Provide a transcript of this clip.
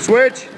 Switch.